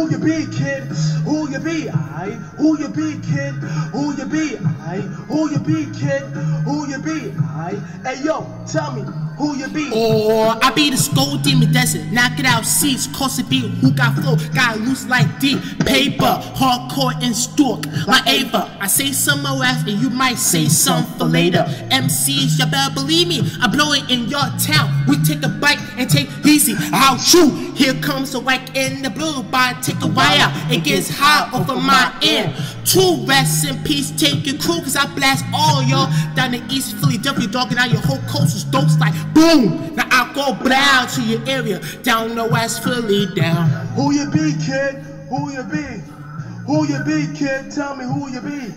Who you be, kid? Who you be, I? Who you be, kid? Who you be, I? Who you be, kid? Who you be, I? Hey yo, tell me, who you be? Or I be the skull demon desert, knock it out seats, cause it be who got flow, got loose like D, paper, hardcore and stalk, like Ava. I say some more after, you might say some for later. MCs, you better believe me, I blow it in your town. We take a bite and take easy. How true? Here comes the whack in the blue, but take a wire, it gets hot over my ear. Two rest in peace, take your crew, cause I blast all y'all down the East Philadelphia, dogging out your whole coast is dope like boom. Now I go blow to your area, down the West Philly down. Who you be, kid? Who you be? Who you be, kid? Tell me who you be.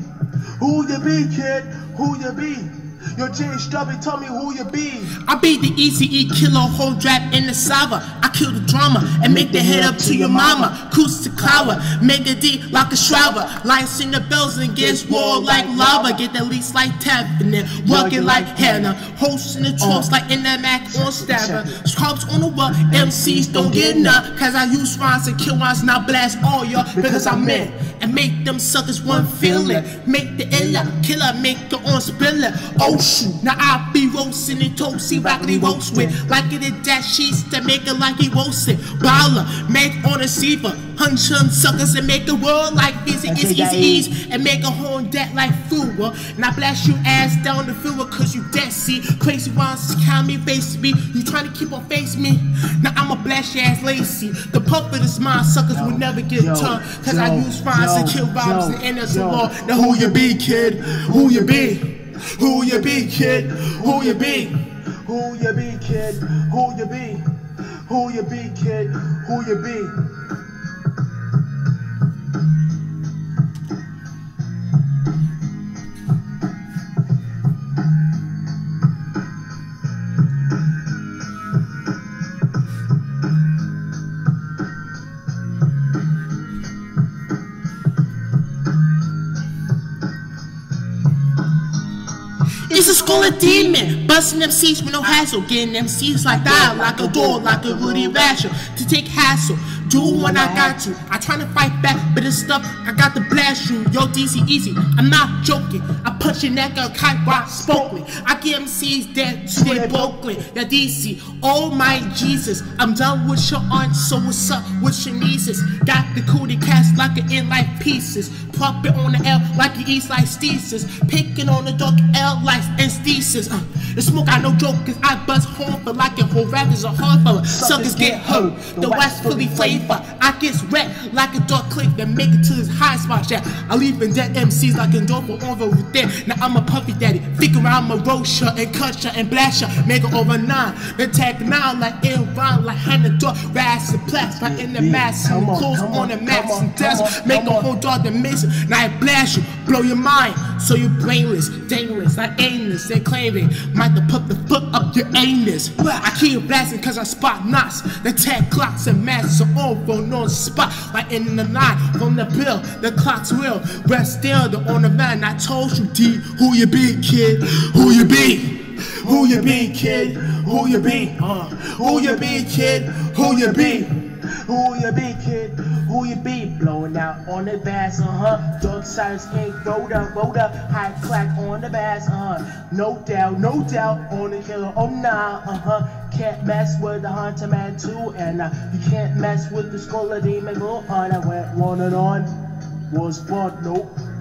Who you be, kid? Who you be? Yo, Stubby, tell me who you be. I beat the ECE killer whole drap in the Sava. I kill the drama and make the head up to your mama. Cruise to Clower, make a D like a shroud. Lights in the bells and gets war like lava. Get the least like tapping it, working like Hannah. Hosting the troops like in that Mac on stabber. Scrubs on the wall, MCs don't get none. Cause I use rhymes and kill rhymes, and I blast all y'all because I'm in. And make them suckers one feeling. Make the illa killer, make the on spiller. Oh shoot, now I be roasting and toasty, raggedy roast with. Like it is that sheets to make it like he roasted. Baller, make on a receiver. Hunch them suckers and make the world like easy, easy, easy, easy. And make a horn that like Fua. And I blast you ass down the field cause you dead, see. Crazy ones count me, face me. You trying to keep on face me. Now I'ma blast your ass lazy. The puppet is mine, suckers will never get yo, turned. Cause I use rhymes to kill yo, and end us yo, law. Now who you be, kid? Who you be? Who you be, kid? Who you be? Who you be, kid? Who you be? Who you be, kid? Who you be? It's a school of demon, busting them seats with no hassle, getting them seats like that, like a door, like a Woody Rasher, to take hassle. Do when I got to. I try to fight back, but it's stuff I got to you. Yo, DC easy. I'm not joking. I punch your neck out, kite rock, spokely. I give MCs dead to their Brooklyn. Yeah, DC. Oh my Jesus. I'm done with your aunt, so what's up with your nieces? Got the cootie cast like an in like pieces. Pop it on the L like you east like steesis. Picking on the dark L like anesthesis. Uh, the smoke I no joke, cause I buzz home for like a whole rap is a hard fella. Suckers get hurt. The West Philly flavor. I get wet like a dark click that make it to this high spot. I leave in dead MCs like Endorphin over with them. Now I'm a puffy daddy. Figure out my roast and cut and. Make it over nine. Then tag nine like in rhyme like Hannah Dog. Ras and plaques right in the mask. Come And on, clothes on on, the max and desk. Make a whole dog it. Now I blast you, blow your mind. So you brainless, dangerous, like aimless. They claiming might have put the foot up your anus. I keep blasting cause I spot knots. The tag clocks and masks are all on on spot. Like in the night, from the bill, the clock's real. Rest still, the on the van. I told you, D, who you be, kid? Who you be? Who you be, kid? Who you be? Uh, who you be, kid? Who you be? Who you be, kid? Who you be? Blowing out on the bass, uh huh. Dark side skink, rolled up, rolled up, high clack on the bass, uh huh. No doubt, no doubt on the killer, oh nah, uh huh. Can't mess with the hunter man too, and uh, you can't mess with the skull of demon. Go on, I went one and on. Was fun, nope.